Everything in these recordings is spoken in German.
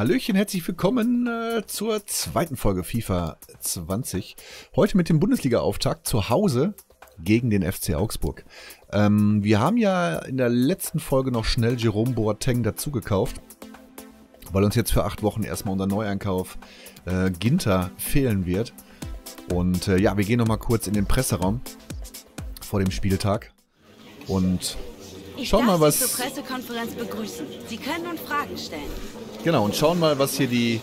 Hallöchen, herzlich willkommen äh, zur zweiten Folge FIFA 20. Heute mit dem Bundesliga-Auftakt zu Hause gegen den FC Augsburg. Ähm, wir haben ja in der letzten Folge noch schnell Jerome Boateng dazugekauft, weil uns jetzt für acht Wochen erstmal unser Neueinkauf äh, Ginter fehlen wird. Und äh, ja, wir gehen nochmal kurz in den Presseraum vor dem Spieltag und Ich Schau darf mal, Sie was- zur Pressekonferenz begrüßen. Sie können nun Fragen stellen. Genau, und schauen mal, was hier die,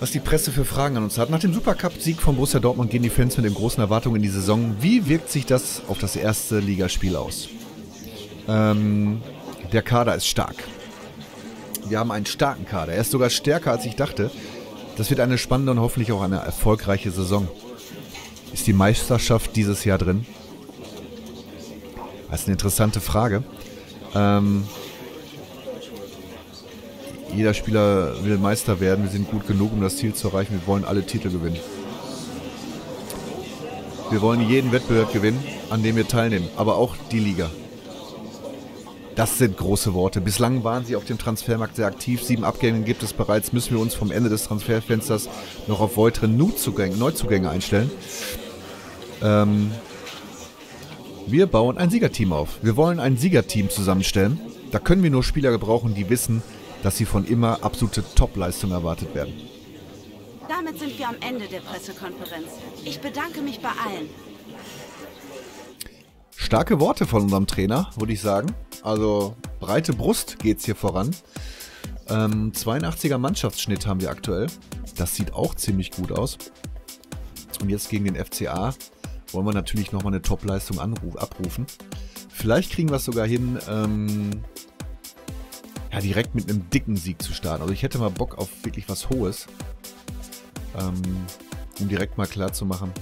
was die Presse für Fragen an uns hat. Nach dem Supercup-Sieg von Borussia Dortmund gehen die Fans mit den großen Erwartungen in die Saison. Wie wirkt sich das auf das erste Ligaspiel aus? Ähm, der Kader ist stark. Wir haben einen starken Kader. Er ist sogar stärker, als ich dachte. Das wird eine spannende und hoffentlich auch eine erfolgreiche Saison. Ist die Meisterschaft dieses Jahr drin? Das ist eine interessante Frage. Ähm, jeder Spieler will Meister werden. Wir sind gut genug, um das Ziel zu erreichen. Wir wollen alle Titel gewinnen. Wir wollen jeden Wettbewerb gewinnen, an dem wir teilnehmen, aber auch die Liga. Das sind große Worte. Bislang waren sie auf dem Transfermarkt sehr aktiv. Sieben Abgänge gibt es bereits. Müssen wir uns vom Ende des Transferfensters noch auf weitere Neuzugänge, Neuzugänge einstellen. Ähm, wir bauen ein Siegerteam auf. Wir wollen ein Siegerteam zusammenstellen. Da können wir nur Spieler gebrauchen, die wissen, dass sie von immer absolute Topleistung erwartet werden. Damit sind wir am Ende der Pressekonferenz. Ich bedanke mich bei allen. Starke Worte von unserem Trainer, würde ich sagen. Also breite Brust geht's hier voran. Ähm, 82er Mannschaftsschnitt haben wir aktuell. Das sieht auch ziemlich gut aus. Und jetzt gegen den FCA wollen wir natürlich nochmal eine Topleistung abrufen. Vielleicht kriegen wir es sogar hin, ähm, ja, direkt mit einem dicken Sieg zu starten. Also ich hätte mal Bock auf wirklich was Hohes. Ähm, um direkt mal klar zu machen,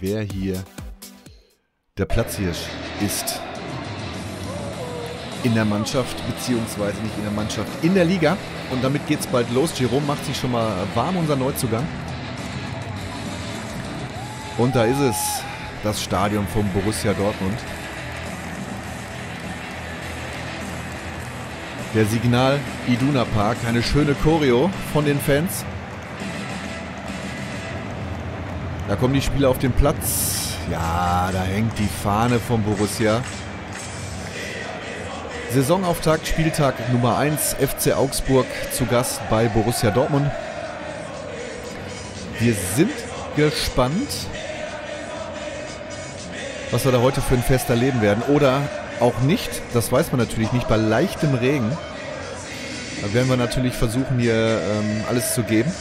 wer hier der Platzhirsch ist in der Mannschaft, beziehungsweise nicht in der Mannschaft, in der Liga. Und damit geht's bald los. Jerome macht sich schon mal warm, unser Neuzugang. Und da ist es, das Stadion vom Borussia Dortmund. Der Signal Iduna Park, eine schöne Choreo von den Fans. Da kommen die Spieler auf den Platz. Ja, da hängt die Fahne vom Borussia. Saisonauftakt, Spieltag Nummer 1, FC Augsburg zu Gast bei Borussia Dortmund. Wir sind gespannt, was wir da heute für ein Fest erleben werden. Oder auch nicht, das weiß man natürlich nicht, bei leichtem Regen. Da werden wir natürlich versuchen, hier ähm, alles zu geben.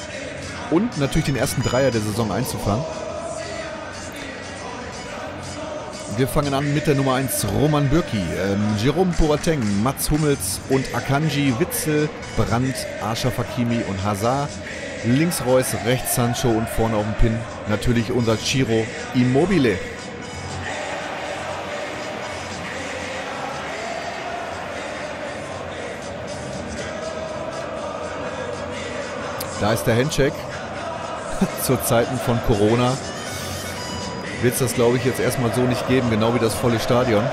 Und natürlich den ersten Dreier der Saison einzufangen. Wir fangen an mit der Nummer 1, Roman Bürki, ähm, Jerome Boateng, Mats Hummels und Akanji, Witzel, Brandt, Ashraf Hakimi und Hazard. Links Reus, rechts Sancho und vorne auf dem Pin natürlich unser Chiro Immobile. Da ist der Handshake. Zu Zeiten von Corona wird es das, glaube ich, jetzt erstmal so nicht geben, genau wie das volle Stadion.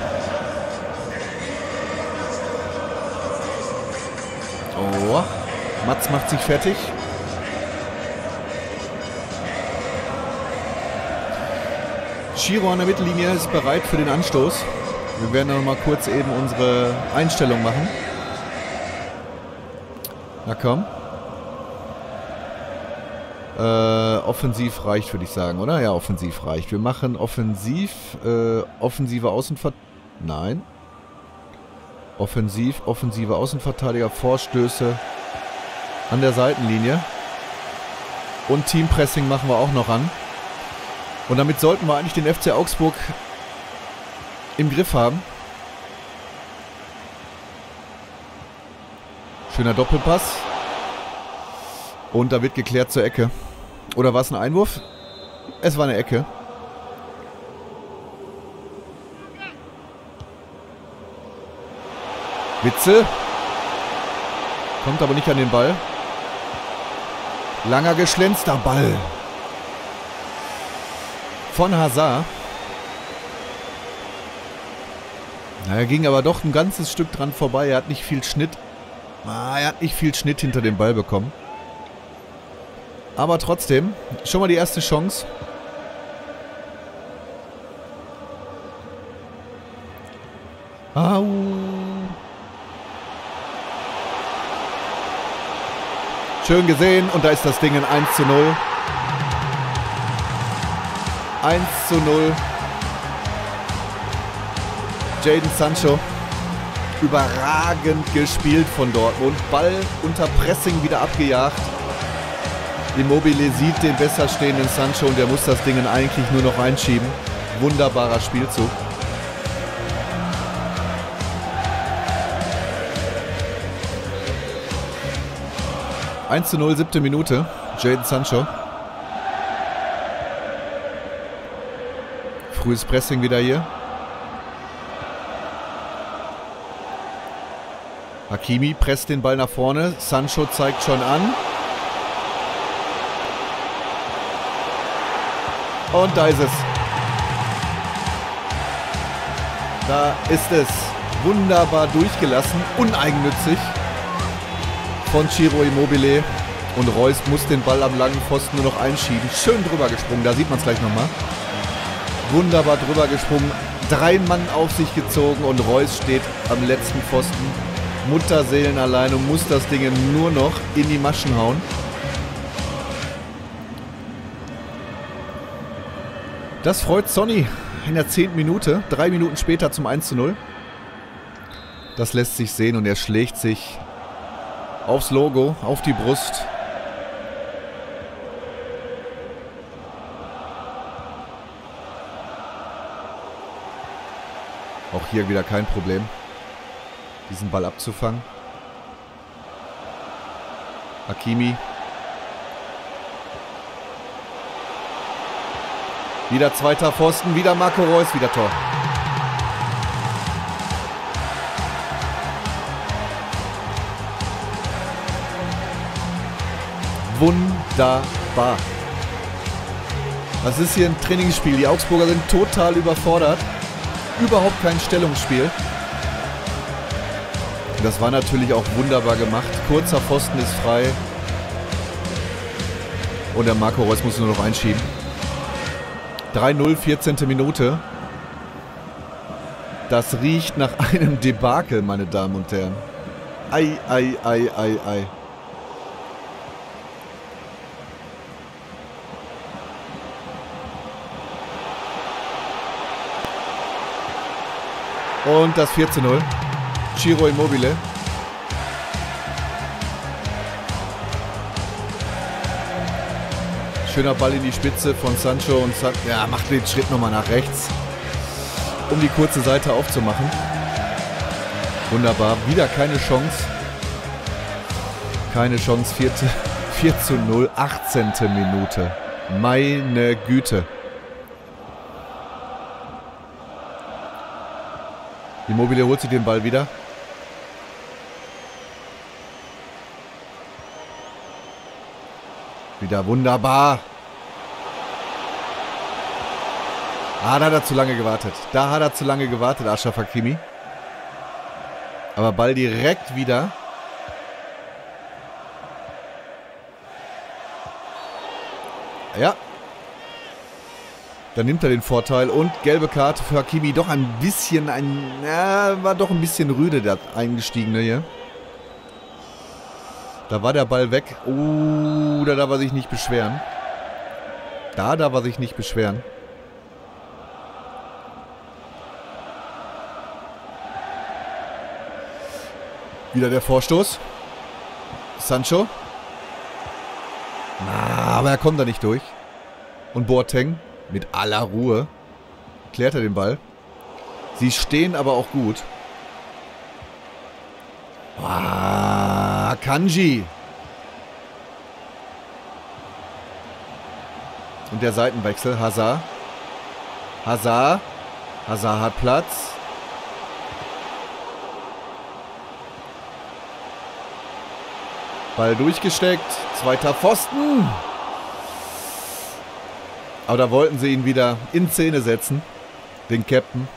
Oh, Mats macht sich fertig. Chiro an der Mittellinie ist bereit für den Anstoß. Wir werden noch mal kurz eben unsere Einstellung machen. Na komm. Äh, offensiv reicht, würde ich sagen, oder? Ja, offensiv reicht. Wir machen offensiv, äh, offensive Außenver... Nein. Offensiv, offensive Außenverteidiger, Vorstöße an der Seitenlinie. Und Teampressing machen wir auch noch an. Und damit sollten wir eigentlich den FC Augsburg im Griff haben. Schöner Doppelpass. Und da wird geklärt zur Ecke. Oder war es ein Einwurf? Es war eine Ecke. Witzel. Kommt aber nicht an den Ball. Langer geschlänzter Ball. Von Hazard. Na, er ging aber doch ein ganzes Stück dran vorbei. Er hat nicht viel Schnitt. Ah, er hat nicht viel Schnitt hinter dem Ball bekommen. Aber trotzdem, schon mal die erste Chance. Au. Schön gesehen und da ist das Ding in 1 zu 0. 1 zu 0. Jaden Sancho. Überragend gespielt von Dortmund. Ball unter Pressing wieder abgejagt. Immobile sieht den besser stehenden Sancho und der muss das Ding eigentlich nur noch einschieben. Wunderbarer Spielzug. Eins zu 0, siebte Minute. Jaden Sancho. Frühes Pressing wieder hier. Hakimi presst den Ball nach vorne. Sancho zeigt schon an. Und da ist es. Da ist es. Wunderbar durchgelassen. Uneigennützig von Ciro Immobile. Und Reus muss den Ball am langen Pfosten nur noch einschieben. Schön drüber gesprungen. Da sieht man es gleich nochmal. Wunderbar drüber gesprungen. Drei Mann auf sich gezogen und Reus steht am letzten Pfosten. Mutterseelen allein und muss das Ding nur noch in die Maschen hauen. Das freut Sonny in der 10. Minute, drei Minuten später zum 1 zu 0. Das lässt sich sehen und er schlägt sich aufs Logo, auf die Brust. Auch hier wieder kein Problem, diesen Ball abzufangen. Hakimi Wieder zweiter Pfosten, wieder Marco Reus, wieder Tor. Wunderbar. Das ist hier ein Trainingsspiel. Die Augsburger sind total überfordert. Überhaupt kein Stellungsspiel. Das war natürlich auch wunderbar gemacht. Kurzer Pfosten ist frei. Und der Marco Reus muss nur noch einschieben. 3-0, 14. Minute. Das riecht nach einem Debakel, meine Damen und Herren. Ei, ei, ei, ei, ei. Und das 4 0. Ciro Immobile. Schöner Ball in die Spitze von Sancho und San ja, macht den Schritt nochmal nach rechts, um die kurze Seite aufzumachen. Wunderbar. Wieder keine Chance. Keine Chance. 4, 4 zu 0. 18. Minute. Meine Güte. Immobile holt sich den Ball wieder. Wieder wunderbar. Ah, da hat er zu lange gewartet. Da hat er zu lange gewartet, Ashraf Hakimi. Aber Ball direkt wieder. Ja. Dann nimmt er den Vorteil und gelbe Karte für Hakimi. Doch ein bisschen, ein, ja, war doch ein bisschen rüde, der eingestiegene hier. Da war der Ball weg. Uh, da darf er sich nicht beschweren. Da darf er sich nicht beschweren. Wieder der Vorstoß. Sancho. Na, aber er kommt da nicht durch. Und Boateng mit aller Ruhe klärt er den Ball. Sie stehen aber auch gut. Ah, Kanji. Und der Seitenwechsel. Hazard. Hazard. Hazard hat Platz. Ball durchgesteckt. Zweiter Pfosten. Aber da wollten sie ihn wieder in Szene setzen. Den Captain.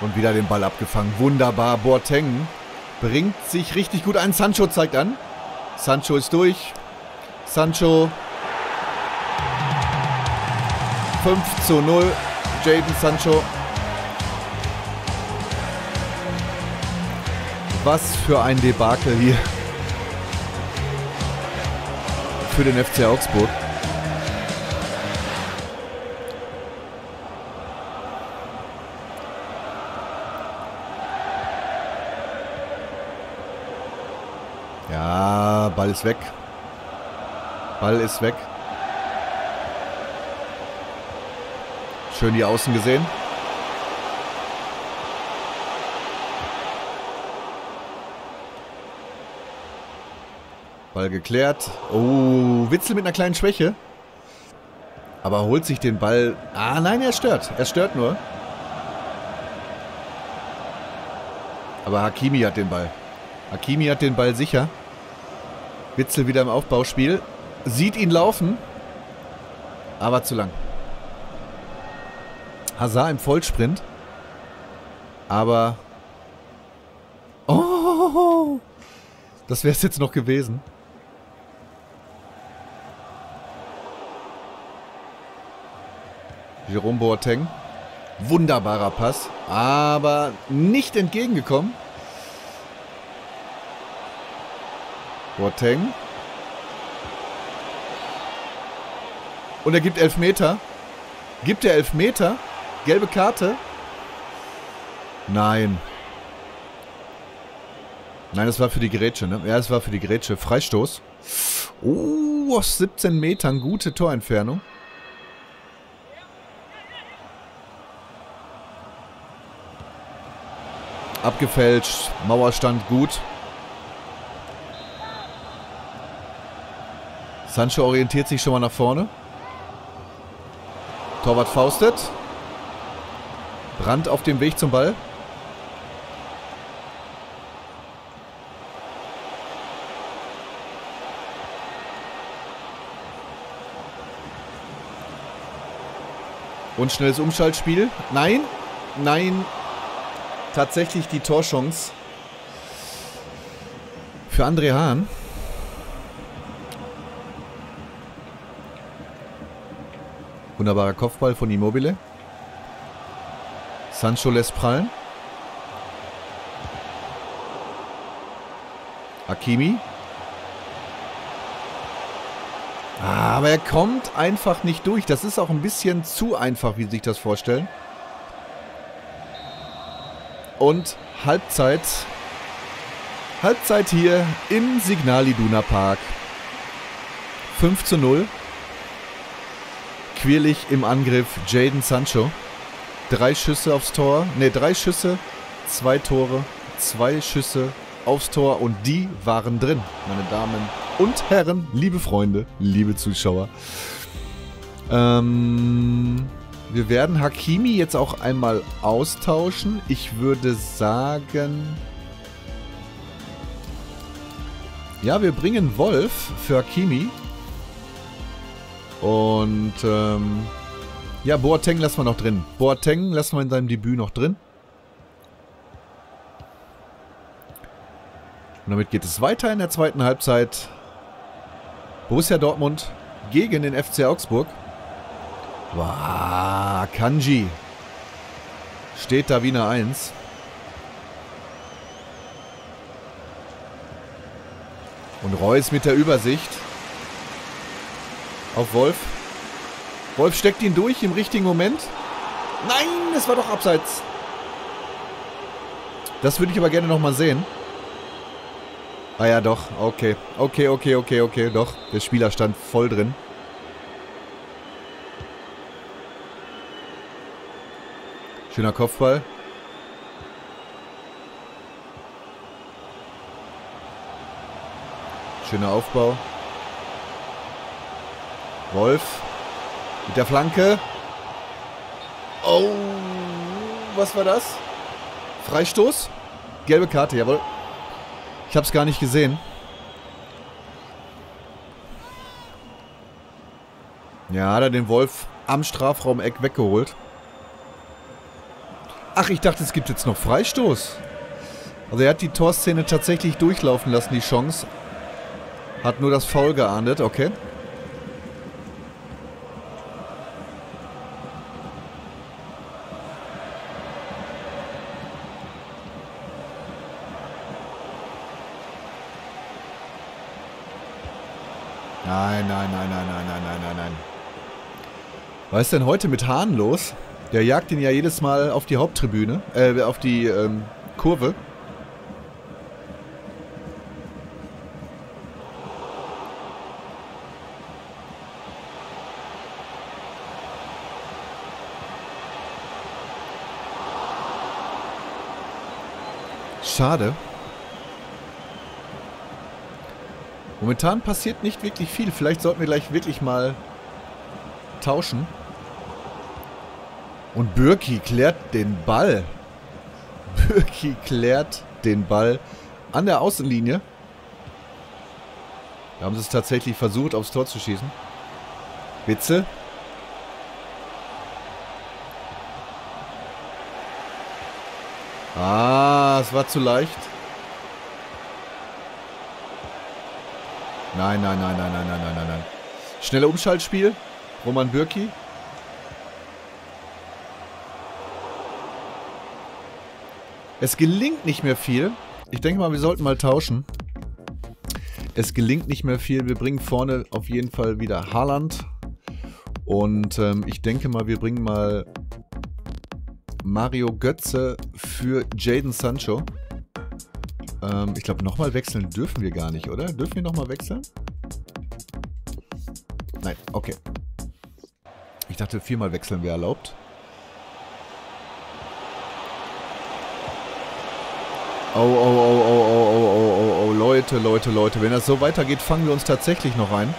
Und wieder den Ball abgefangen. Wunderbar. Boateng bringt sich richtig gut ein. Sancho zeigt an. Sancho ist durch. Sancho 5 zu 0. Jaden Sancho. Was für ein Debakel hier. Für den FC Augsburg. Ja, Ball ist weg. Ball ist weg. Schön die Außen gesehen. Ball geklärt. Oh, Witzel mit einer kleinen Schwäche. Aber holt sich den Ball. Ah, nein, er stört. Er stört nur. Aber Hakimi hat den Ball. Hakimi hat den Ball sicher. Witzel wieder im Aufbauspiel. Sieht ihn laufen. Aber zu lang. Hazard im Vollsprint. Aber... Oh! Das wäre es jetzt noch gewesen. Jerome Boateng. Wunderbarer Pass. Aber nicht entgegengekommen. Boateng. Und er gibt Elfmeter. Gibt er Elfmeter? Gelbe Karte? Nein. Nein, das war für die Gerätsche, ne? Ja, es war für die Gerätsche. Freistoß. Oh, aus 17 Metern. Gute Torentfernung. Abgefälscht. Mauerstand gut. Sancho orientiert sich schon mal nach vorne. Torwart faustet. Brand auf dem Weg zum Ball. Und schnelles Umschaltspiel. Nein, nein. Tatsächlich die Torchance für André Hahn. Wunderbarer Kopfball von Immobile. Sancho lässt prallen. Hakimi. Aber er kommt einfach nicht durch. Das ist auch ein bisschen zu einfach, wie Sie sich das vorstellen. Und Halbzeit. Halbzeit hier im Signal Iduna Park. 5 zu 0. Quirlig im Angriff Jaden Sancho. Drei Schüsse aufs Tor. Ne, drei Schüsse, zwei Tore, zwei Schüsse aufs Tor und die waren drin, meine Damen und Herren, liebe Freunde, liebe Zuschauer. Ähm, wir werden Hakimi jetzt auch einmal austauschen. Ich würde sagen... Ja, wir bringen Wolf für Hakimi. Und ähm, ja, Boateng lassen wir noch drin. Boateng lassen wir in seinem Debüt noch drin. Und damit geht es weiter in der zweiten Halbzeit. Borussia Dortmund gegen den FC Augsburg. Wow, Kanji. Steht da wie eine Eins. Und Reus mit der Übersicht auf Wolf. Wolf steckt ihn durch im richtigen Moment. Nein, es war doch abseits. Das würde ich aber gerne nochmal sehen. Ah ja, doch. Okay. Okay, okay, okay, okay. Doch. Der Spieler stand voll drin. Schöner Kopfball. Schöner Aufbau. Wolf mit der Flanke. Oh, was war das? Freistoß? Gelbe Karte, jawohl. Ich habe es gar nicht gesehen. Ja, hat er den Wolf am Strafraum-Eck weggeholt. Ach, ich dachte, es gibt jetzt noch Freistoß. Also er hat die Torszene tatsächlich durchlaufen lassen, die Chance. Hat nur das Foul geahndet, okay. Nein, nein, nein, nein, nein, nein, nein, nein, nein. Was ist denn heute mit Hahn los? Der jagt ihn ja jedes Mal auf die Haupttribüne, äh, auf die ähm, Kurve. Schade. Momentan passiert nicht wirklich viel. Vielleicht sollten wir gleich wirklich mal tauschen. Und Birki klärt den Ball. Birki klärt den Ball an der Außenlinie. Da haben sie es tatsächlich versucht, aufs Tor zu schießen. Witze. Ah, es war zu leicht. Nein, nein, nein, nein, nein, nein, nein, nein. Schnelle Umschaltspiel. Roman Bürki Es gelingt nicht mehr viel. Ich denke mal, wir sollten mal tauschen. Es gelingt nicht mehr viel. Wir bringen vorne auf jeden Fall wieder Haaland. Und ähm, ich denke mal, wir bringen mal Mario Götze für Jaden Sancho. Ähm, ich glaube, nochmal wechseln dürfen wir gar nicht, oder? Dürfen wir nochmal wechseln? Nein, okay. Ich dachte, viermal wechseln wäre erlaubt. Oh, oh, oh, oh, oh, oh, oh, oh, oh, Leute, Leute, Leute. Wenn das so weitergeht, fangen wir uns tatsächlich noch ein.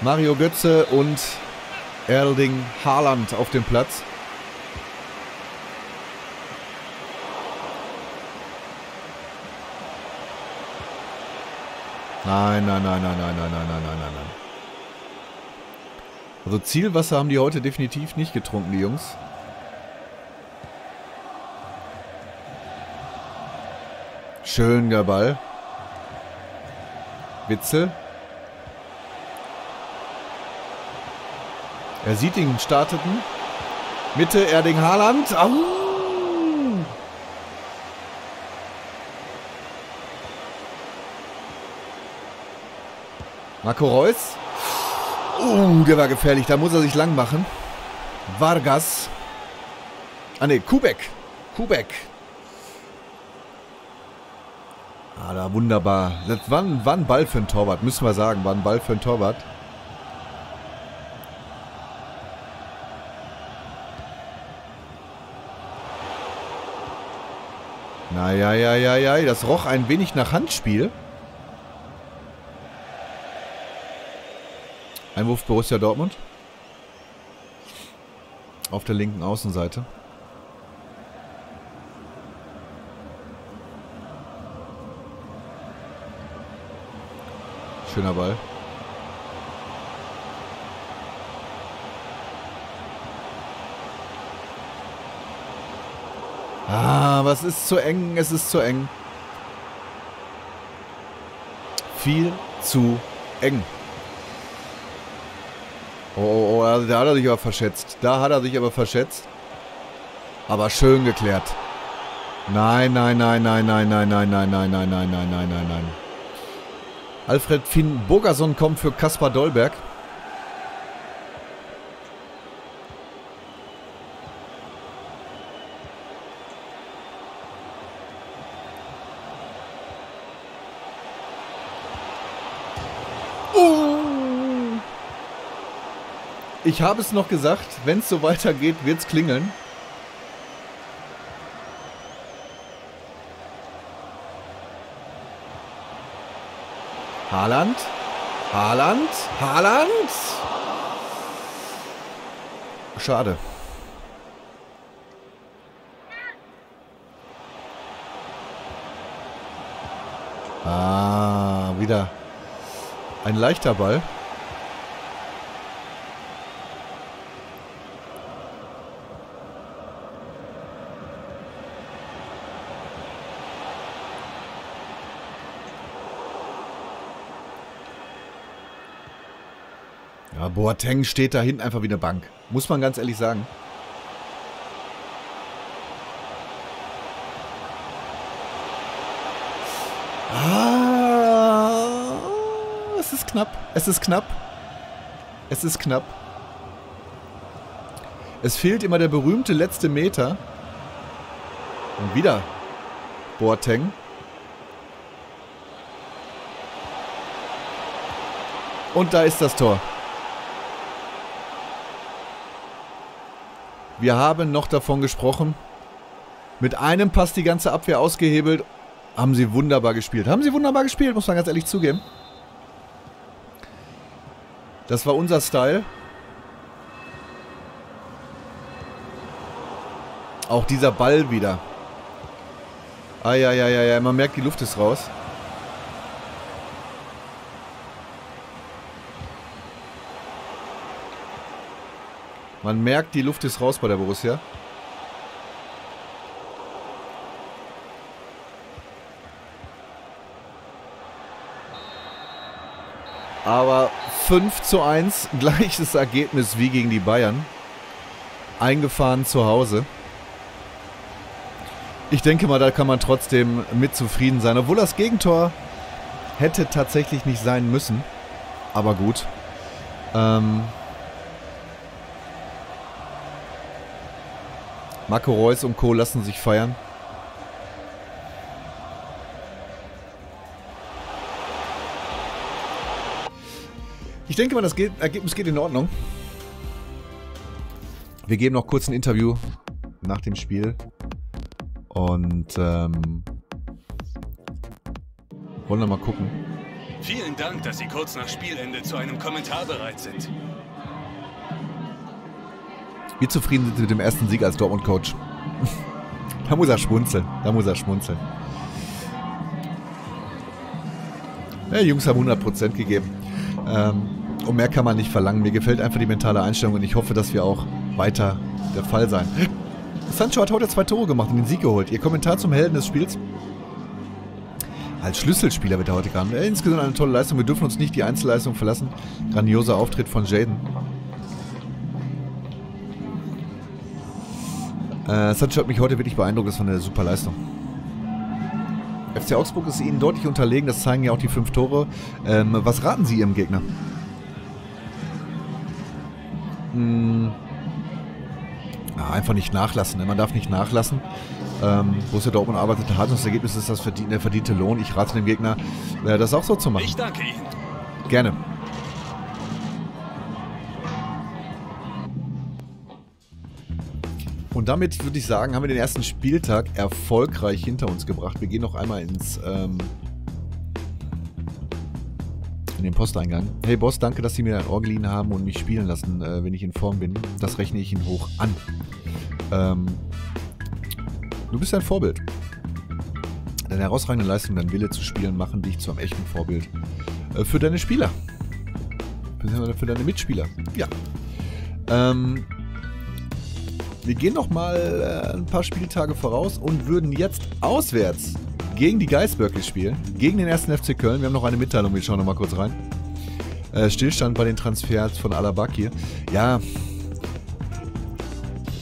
Mario Götze und Erling Haaland auf dem Platz. Nein, nein, nein, nein, nein, nein, nein, nein, nein, nein, nein. Also Zielwasser haben die heute definitiv nicht getrunken, die Jungs. Schöner Ball. Witzel. Er sieht ihn, starteten. Mitte, Erding Haaland. Au! Marco Reus. Uh, der war gefährlich. Da muss er sich lang machen. Vargas. Ah ne, Kubek. Kubek. Ah, da wunderbar. Das war ein, war ein Ball für einen Torwart, müssen wir sagen. War ein Ball für einen Torwart. Naja, ja, ja, ja. Das roch ein wenig nach Handspiel. Einwurf Borussia Dortmund. Auf der linken Außenseite. Schöner Ball. Ah, was ist zu eng, es ist zu eng. Viel zu eng. Oh, oh, oh, da hat er sich aber verschätzt. Da hat er sich aber verschätzt. Aber schön geklärt. Nein, nein, nein, nein, nein, nein, nein, nein, nein, nein, nein, nein, nein, nein, nein. Alfred Finn Bogerson kommt für Kaspar Dolberg. Ich habe es noch gesagt, wenn es so weitergeht, wird es klingeln. Haaland. Haaland. Haaland. Schade. Ah, wieder ein leichter Ball. Ja, Boateng steht da hinten einfach wie eine Bank. Muss man ganz ehrlich sagen. Ah, es ist knapp. Es ist knapp. Es ist knapp. Es fehlt immer der berühmte letzte Meter. Und wieder Boateng. Und da ist das Tor. Wir haben noch davon gesprochen. Mit einem Pass die ganze Abwehr ausgehebelt. Haben sie wunderbar gespielt. Haben sie wunderbar gespielt, muss man ganz ehrlich zugeben. Das war unser Style. Auch dieser Ball wieder. Eieieiei, man merkt, die Luft ist raus. Man merkt, die Luft ist raus bei der Borussia. Aber 5 zu 1, gleiches Ergebnis wie gegen die Bayern. Eingefahren zu Hause. Ich denke mal, da kann man trotzdem mit zufrieden sein. Obwohl das Gegentor hätte tatsächlich nicht sein müssen. Aber gut. Ähm, Marco Reus und Co. lassen sich feiern. Ich denke mal, das Ergebnis geht in Ordnung. Wir geben noch kurz ein Interview nach dem Spiel. Und ähm, wollen wir mal gucken. Vielen Dank, dass Sie kurz nach Spielende zu einem Kommentar bereit sind. Wie zufrieden sind Sie mit dem ersten Sieg als Dortmund-Coach? da muss er schmunzeln. Da muss er schmunzeln. Ja, die Jungs haben 100% gegeben. Ähm, und mehr kann man nicht verlangen. Mir gefällt einfach die mentale Einstellung und ich hoffe, dass wir auch weiter der Fall sein. Sancho hat heute zwei Tore gemacht und den Sieg geholt. Ihr Kommentar zum Helden des Spiels? Als Schlüsselspieler wird er heute gerannt. Insgesamt eine tolle Leistung. Wir dürfen uns nicht die Einzelleistung verlassen. Grandioser Auftritt von Jaden. Äh, Sancho hat mich heute wirklich beeindruckt. Das war eine super Leistung. FC Augsburg ist ihnen deutlich unterlegen. Das zeigen ja auch die fünf Tore. Ähm, was raten Sie Ihrem Gegner? Hm. Ja, einfach nicht nachlassen. Ne? Man darf nicht nachlassen. Ähm, Borussia Dortmund arbeitet hart und das Ergebnis ist das verdien der verdiente Lohn. Ich rate dem Gegner, äh, das auch so zu machen. Ich danke Ihnen. Gerne. Und damit würde ich sagen, haben wir den ersten Spieltag erfolgreich hinter uns gebracht. Wir gehen noch einmal ins ähm, in den Posteingang. Hey Boss, danke, dass Sie mir ein Ohr geliehen haben und mich spielen lassen, äh, wenn ich in Form bin. Das rechne ich Ihnen hoch an. Ähm, du bist ein Vorbild. Deine herausragende Leistung, dein Wille zu spielen, machen dich zu einem echten Vorbild. Äh, für deine Spieler. Für, deine Mitspieler. Ja. Ähm, wir gehen noch mal äh, ein paar Spieltage voraus und würden jetzt auswärts gegen die Geisböcke spielen, gegen den ersten FC Köln. Wir haben noch eine Mitteilung, wir schauen noch mal kurz rein. Äh, Stillstand bei den Transfers von Alabak hier. Ja,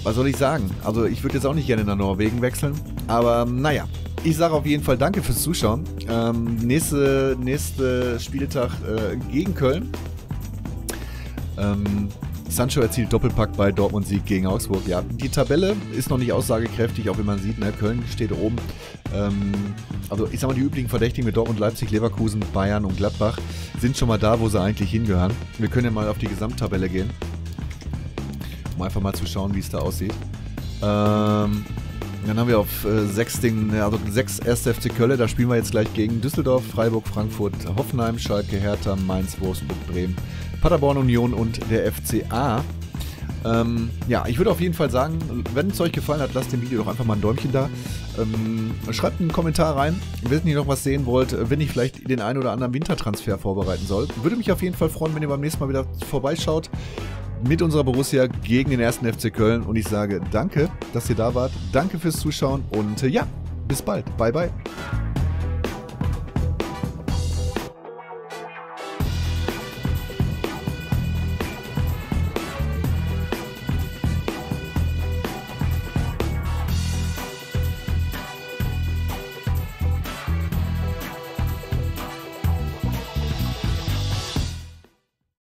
was soll ich sagen? Also ich würde jetzt auch nicht gerne nach Norwegen wechseln, aber naja. Ich sage auf jeden Fall danke fürs Zuschauen. Ähm, nächste, nächste Spieltag äh, gegen Köln. Ähm, Sancho erzielt Doppelpack bei Dortmund Sieg gegen Augsburg. Ja, die Tabelle ist noch nicht aussagekräftig, auch wenn man sieht, ne, Köln steht oben. Ähm, also ich sag mal, die üblichen Verdächtigen mit Dortmund, Leipzig, Leverkusen, Bayern und Gladbach sind schon mal da, wo sie eigentlich hingehören. Wir können ja mal auf die Gesamttabelle gehen, um einfach mal zu schauen, wie es da aussieht. Ähm, dann haben wir auf äh, 6 den, also 6 1. FC Köln, da spielen wir jetzt gleich gegen Düsseldorf, Freiburg, Frankfurt, Hoffenheim, Schalke, Hertha, Mainz, Wolfsburg, Bremen, Paderborn Union und der FCA. Ähm, ja, ich würde auf jeden Fall sagen, wenn es euch gefallen hat, lasst dem Video doch einfach mal ein Däumchen da. Ähm, schreibt einen Kommentar rein, wenn ihr noch was sehen wollt, wenn ich vielleicht den einen oder anderen Wintertransfer vorbereiten soll. Würde mich auf jeden Fall freuen, wenn ihr beim nächsten Mal wieder vorbeischaut mit unserer Borussia gegen den ersten FC Köln. Und ich sage danke, dass ihr da wart. Danke fürs Zuschauen und äh, ja, bis bald. Bye, bye.